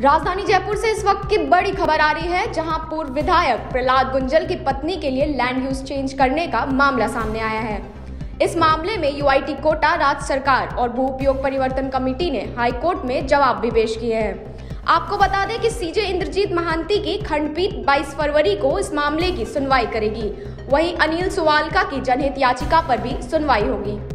राजधानी जयपुर से इस वक्त की बड़ी खबर आ रही है, जहाँ पूर्व विधायक प्रहलाद गुंजल की पत्नी के लिए लैंड यूज़ चेंज करने का मामला सामने आया है। इस मामले में यूआईटी कोटा, राज्य सरकार और भू उपयोग परिवर्तन कमेटी ने हाई कोर्ट में जवाब भी पेश किए हैं। आपको बता दें कि सीजे इंद्रजीत महांती की खंडपीठ 22 फरवरी को इस मामले की सुनवाई करेगी। वहीं अनिल सुवालका की जनहित याचिका पर भी सुनवाई होगी।